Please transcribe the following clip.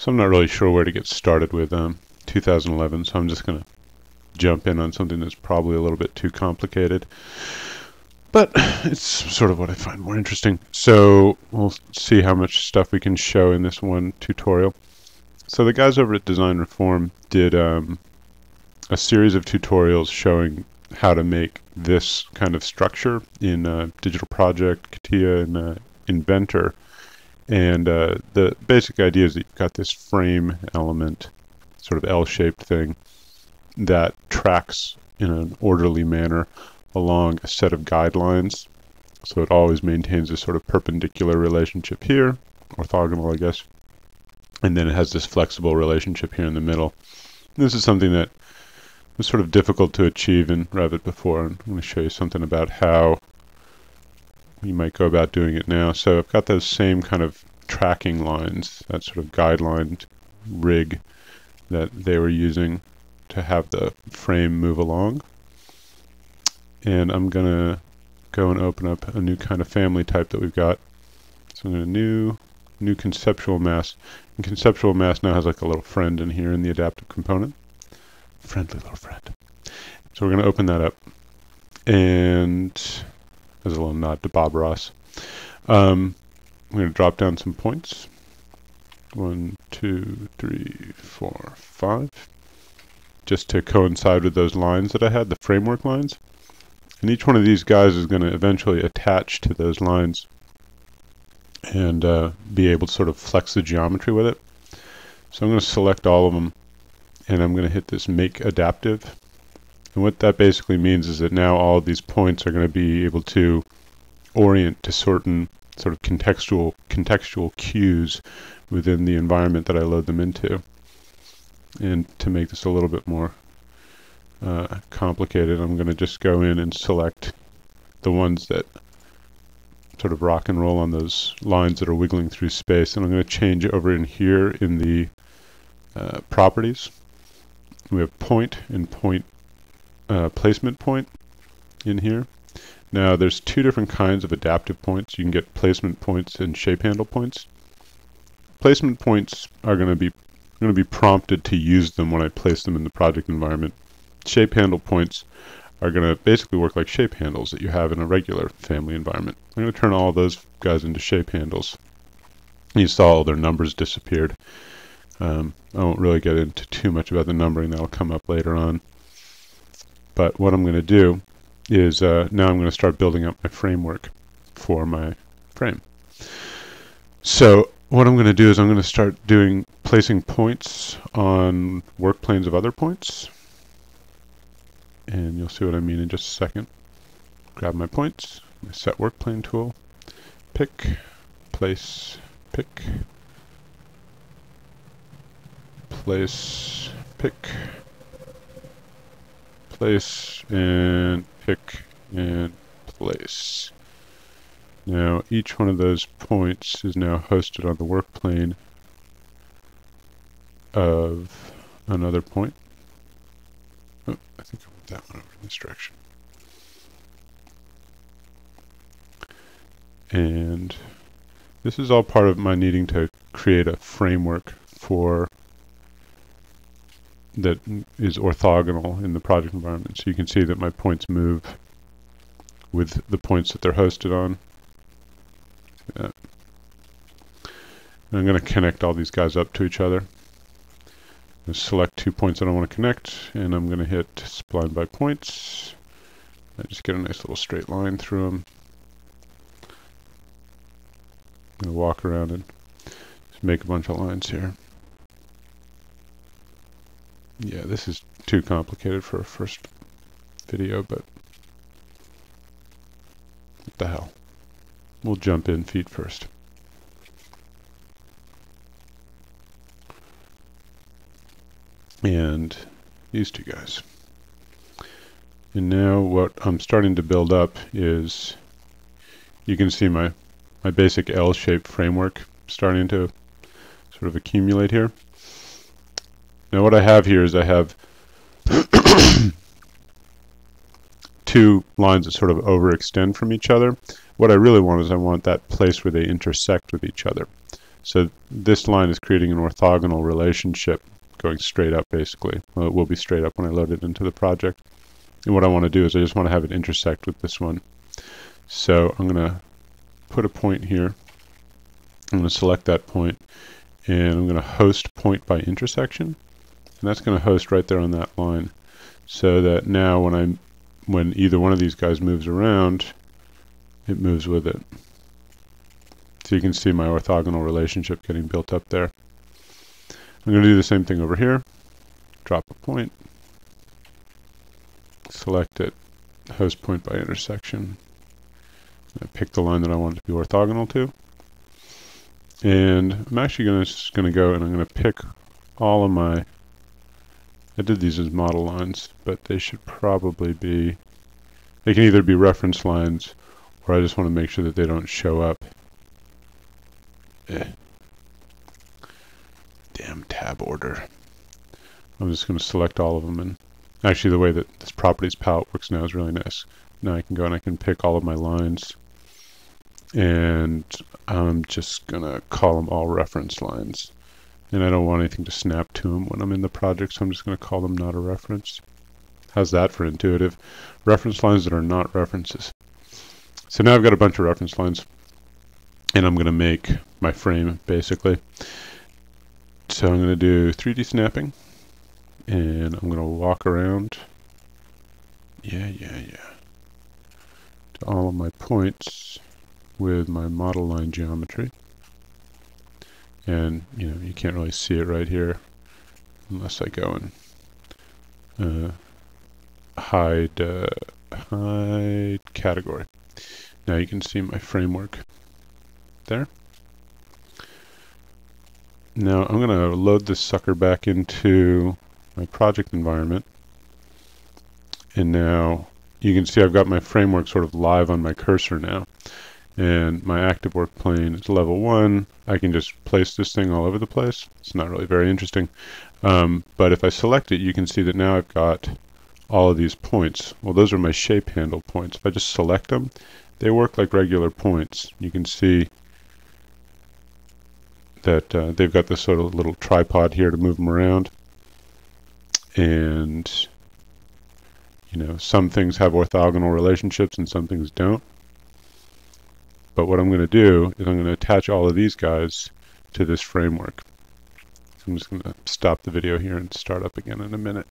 So I'm not really sure where to get started with um, 2011, so I'm just going to jump in on something that's probably a little bit too complicated. But it's sort of what I find more interesting. So we'll see how much stuff we can show in this one tutorial. So the guys over at Design Reform did um, a series of tutorials showing how to make this kind of structure in uh, Digital Project, CATIA, and uh, Inventor. And uh, the basic idea is that you've got this frame element, sort of L-shaped thing, that tracks in an orderly manner along a set of guidelines. So it always maintains a sort of perpendicular relationship here, orthogonal, I guess. And then it has this flexible relationship here in the middle. This is something that was sort of difficult to achieve in Revit before, and I'm going to show you something about how you might go about doing it now. So I've got those same kind of tracking lines, that sort of guideline rig that they were using to have the frame move along. And I'm going to go and open up a new kind of family type that we've got. So I'm going to new, new conceptual mass. And conceptual mass now has like a little friend in here in the adaptive component. Friendly little friend. So we're going to open that up. And as a little nod to Bob Ross. Um, I'm going to drop down some points. One, two, three, four, five. Just to coincide with those lines that I had, the framework lines. And each one of these guys is going to eventually attach to those lines and uh, be able to sort of flex the geometry with it. So I'm going to select all of them and I'm going to hit this make adaptive and what that basically means is that now all of these points are going to be able to orient to certain sort of contextual contextual cues within the environment that I load them into. And to make this a little bit more uh, complicated, I'm going to just go in and select the ones that sort of rock and roll on those lines that are wiggling through space. And I'm going to change over in here in the uh, properties. We have point and point uh, placement point in here. Now there's two different kinds of adaptive points. You can get placement points and shape handle points. Placement points are going to be going to be prompted to use them when I place them in the project environment. Shape handle points are going to basically work like shape handles that you have in a regular family environment. I'm going to turn all those guys into shape handles. You saw all their numbers disappeared. Um, I won't really get into too much about the numbering. That'll come up later on. But what I'm going to do is uh, now I'm going to start building up my framework for my frame. So what I'm going to do is I'm going to start doing placing points on work planes of other points. And you'll see what I mean in just a second. Grab my points, my set work plane tool, pick, place, pick, place, pick, place and pick and place. Now each one of those points is now hosted on the work plane of another point. Oh, I think I want that one over in this direction. And this is all part of my needing to create a framework for that is orthogonal in the project environment. So you can see that my points move with the points that they're hosted on. Yeah. I'm going to connect all these guys up to each other. select two points that I want to connect, and I'm going to hit spline by points. I just get a nice little straight line through them. I'm going to walk around and just make a bunch of lines here. Yeah, this is too complicated for a first video, but what the hell. We'll jump in feet first. And these two guys. And now what I'm starting to build up is, you can see my, my basic L-shaped framework starting to sort of accumulate here. Now what I have here is I have two lines that sort of overextend from each other. What I really want is I want that place where they intersect with each other. So this line is creating an orthogonal relationship going straight up basically. Well, it will be straight up when I load it into the project. And what I want to do is I just want to have it intersect with this one. So I'm going to put a point here. I'm going to select that point and I'm going to host point by intersection. And that's going to host right there on that line. So that now when I when either one of these guys moves around, it moves with it. So you can see my orthogonal relationship getting built up there. I'm going to do the same thing over here. Drop a point. Select it. Host point by intersection. I pick the line that I want to be orthogonal to. And I'm actually going to go and I'm going to pick all of my, I did these as model lines, but they should probably be, they can either be reference lines or I just want to make sure that they don't show up. Eh. Damn tab order. I'm just going to select all of them and actually the way that this properties palette works now is really nice. Now I can go and I can pick all of my lines and I'm just gonna call them all reference lines and I don't want anything to snap to them when I'm in the project so I'm just gonna call them not a reference. How's that for intuitive reference lines that are not references? So now I've got a bunch of reference lines and I'm gonna make my frame basically. So I'm gonna do 3d snapping and I'm gonna walk around. Yeah yeah yeah. To all of my points with my model line geometry. And, you know, you can't really see it right here unless I go and uh, hide, uh, hide category. Now you can see my framework there. Now I'm going to load this sucker back into my project environment. And now you can see I've got my framework sort of live on my cursor now and my active work plane is level one. I can just place this thing all over the place. It's not really very interesting. Um, but if I select it, you can see that now I've got all of these points. Well, those are my shape handle points. If I just select them, they work like regular points. You can see that uh, they've got this sort of little tripod here to move them around. And, you know, some things have orthogonal relationships and some things don't. But what I'm going to do is I'm going to attach all of these guys to this framework. I'm just going to stop the video here and start up again in a minute.